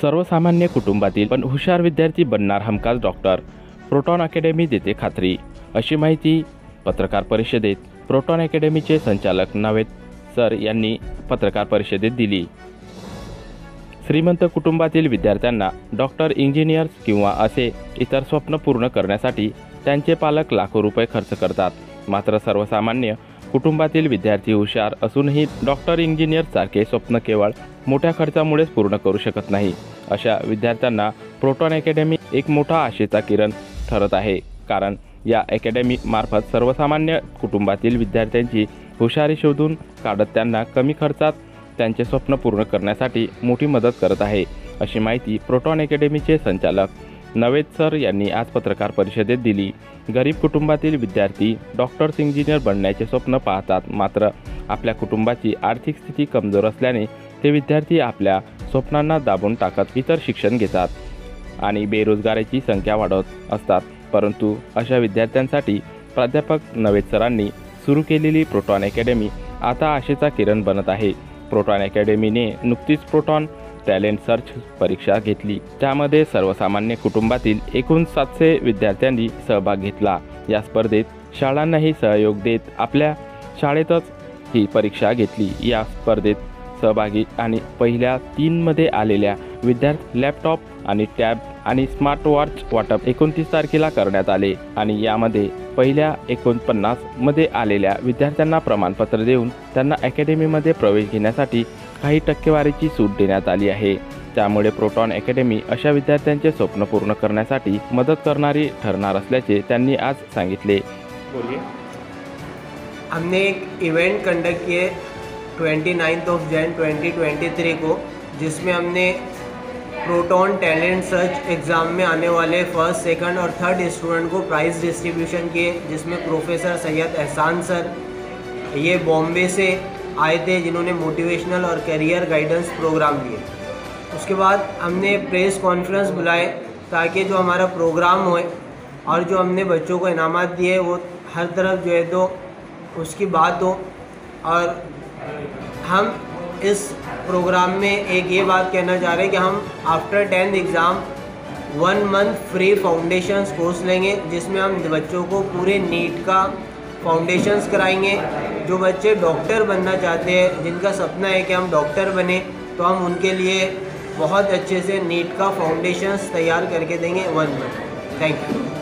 सर्वसामान्य कुटुंबातील पण हुशार विद्यार्थी बनणार हमखास डॉक्टर. प्रोटॉन अकॅडमी देते खात्री. अशी माहिती पत्रकार परिषदेत प्रोटॉन अकॅडमीचे संचालक नवेद सर यांनी पत्रकार परिषदेत दिली. श्रीमंत कुटुंबातील विद्यार्थ्यांना डॉक्टर इंजिनियर्स किंवा असे इतर स्वप्न पूर्ण करण्यासाठी त्यांचे पालक लाखो रुपये खर्च करतात. मात्र सर्वसामान्य कुटुंबातील विद्यार्थी हुशार असूनही डॉक्टर इंजिनियरसारखे स्वप्न केवळ मोठ्या खर्चामुळेच पूर्ण करू शकत नाही. अशा विद्यार्थ्यांना प्रोटॉन अकॅडमी एक मोठा आशेचा किरण ठरत आहे. कारण या अकॅडमीमार्फत सर्वसामान्य कुटुंबातील विद्यार्थ्यांची हुशारी शोधून काढत त्यांना कमी खर्चात त्यांचे स्वप्न पूर्ण करण्यासाठी मोठी मदत करत आहे अशी माहिती प्रोटॉन अकॅडमीचे संचालक नवेद सर यांनी आज पत्रकार परिषदेत दिली. गरीब कुटुंबातील विद्यार्थी डॉक्टर्स इंजिनियर बनण्याचे स्वप्न पाहतात मात्र आपल्या कुटुंबाची आर्थिक स्थिती कमजोर असल्याने ते विद्यार्थी आपल्या स्वप्नांना दाबून टाकत इतर शिक्षण घेतात आणि बेरोजगाराची संख्या वाढवत असतात. परंतु अशा विद्यार्थ्यांसाठी प्राध्यापक नवेद सरांनी सुरू केलेली प्रोटॉन अकॅडमी आता आशेचा किरण बनत आहे. प्रोटॉन अकॅडमीने नुकतीच प्रोटॉन टॅलेंट सर्च परीक्षा घेतली. त्यामध्ये सर्वसामान्य कुटुंबातील एकूण सातशे विद्यार्थ्यांनी सहभाग घेतला. या स्पर्धेत शाळांनाही सहयोग देत आपल्या शाळेतच ही परीक्षा घेतली. या स्पर्धेत सहभागी आणि पहिल्या तीनमध्ये आलेल्या विद्यार्थी लॅपटॉप आणि टॅब आणि स्मार्ट वॉच वाटप एकोणतीस तारखेला करण्यात आले. आणि यामध्ये पहिल्या एकोणपन्नासमध्ये आलेल्या विद्यार्थ्यांना प्रमाणपत्र देऊन त्यांना अकॅडमीमध्ये प्रवेश घेण्यासाठी काही टक्केवारीची सूट देण्यात आली आहे. त्यामुळे प्रोटॉन अकॅडमी अशा विद्यार्थ्यांचे स्वप्न पूर्ण करण्यासाठी मदत करणारी ठरणार असल्याचे त्यांनी आज सांगितले. बोलिए. हमने एक इवेंट कंडक्ट किए. ट्वेंटी नाइन्थ ऑफ़ जैन 2023 को, जिसमें हमने प्रोटॉन टैलेंट सर्च एग्ज़ाम में आने वाले फ़र्स्ट सेकंड और थर्ड स्टूडेंट को प्राइज़ डिस्ट्रीब्यूशन किए, जिसमें प्रोफेसर सैयद एहसान सर, ये बॉम्बे से आए थे, जिन्होंने मोटिवेशनल और करियर गाइडेंस प्रोग्राम दिए उसके बाद हमने प्रेस कॉन्फ्रेंस बुलाए, ताकि जो हमारा प्रोग्राम होए और जो हमने बच्चों को इनामत दिए, वो हर तरफ़ जो है तो उसकी बात हो और हम इस प्रोग्राम में एक ये बात कहना चाह रहे हैं कि हम after tenth exam one month free foundations course लेंगे, जिसमें हम बच्चों को पूरे नीट का फाउंडेशंस कराएँगे। जो बच्चे डॉक्टर बनना चाहते हैं, जिनका सपना है कि हम डॉक्टर बने तो हम उनके लिए बहुत अच्छे से नीट का फाउंडेशंस तैयार करके देंगे वन मंथ थैंक यू